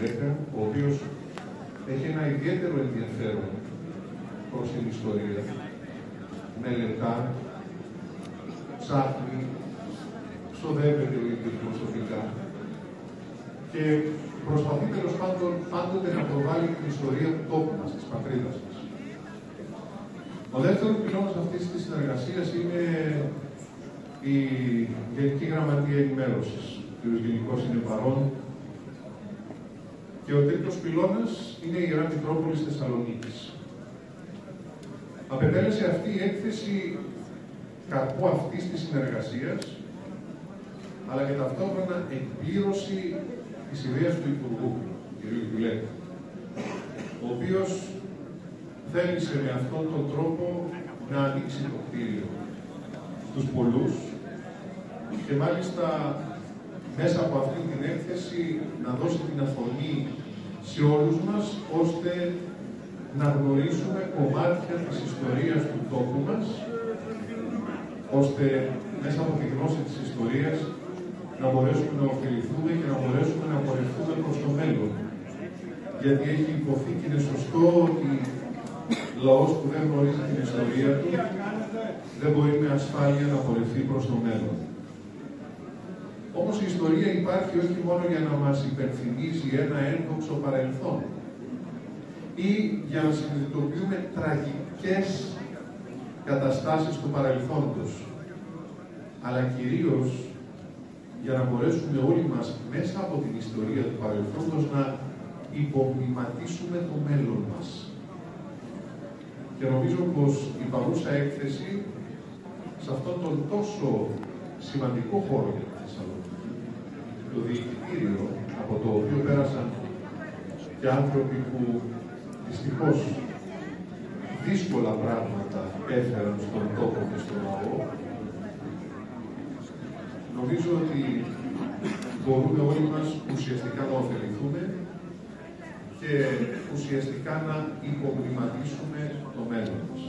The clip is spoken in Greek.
Λέκα, ο οποίος έχει ένα ιδιαίτερο ενδιαφέρον προς την ιστορία. Μελετά, ψάχνει, ξοδεύεται ο ίδιος προσωπικά και προσπαθεί τέλος πάντων πάντοτε να προβάλλει την ιστορία του τόπου μας, της πατρίδας μας. Ο δεύτερος πυλώνας αυτής της συνεργασίας είναι η Γενική Γραμματεία Ενημέρωσης. Ο κ. Γενικός είναι παρόν. Και ο τρίτος πυλώνας είναι η Ιερά Μητρόπολης Θεσσαλονίκης. Απετέλεσε αυτή η έκθεση καρπό αυτής της συνεργασίας, αλλά και ταυτόχρονα εκπλήρωση της ιδέας του Υπουργού, κ. Γιουλέκου, ο οποίος θέλησε με αυτόν τον τρόπο να ανοίξει το κτίριο στους πολλούς και μάλιστα μέσα από αυτή την έκθεση να δώσει την αφορμή σε όλους μας, ώστε να γνωρίσουμε κομμάτια της ιστορίας του τόπου μας, ώστε μέσα από τη γνώση της ιστορίας να μπορέσουμε να ωφεληθούμε και να μπορέσουμε να πορευτούμε προς το μέλλον. Γιατί έχει υποθεί και είναι σωστό ότι λαός που δεν γνωρίζει την ιστορία του δεν μπορεί με ασφάλεια να πορευτεί προς το μέλλον. Όμως η ιστορία υπάρχει όχι μόνο για να μας υπενθυμίζει ένα ένδοξο παρελθόν ή για να συνειδητοποιούμε τραγικές καταστάσεις του παρελθόντος, αλλά κυρίως για να μπορέσουμε όλοι μας μέσα από την ιστορία του παρελθόντος να υπομνηματίσουμε το μέλλον μας. Και νομίζω πως η παρούσα έκθεση σε αυτόν τον τόσο σημαντικό χώρο για τη Θεσσαλονίκη, το διοικητήριο από το οποίο πέρασαν και άνθρωποι που δυστυχώς δύσκολα πράγματα έφεραν στον τόπο και στον λαό, νομίζω ότι μπορούμε όλοι μας ουσιαστικά να ωφεληθούμε και ουσιαστικά να υπομνηματίσουμε το μέλλον μας.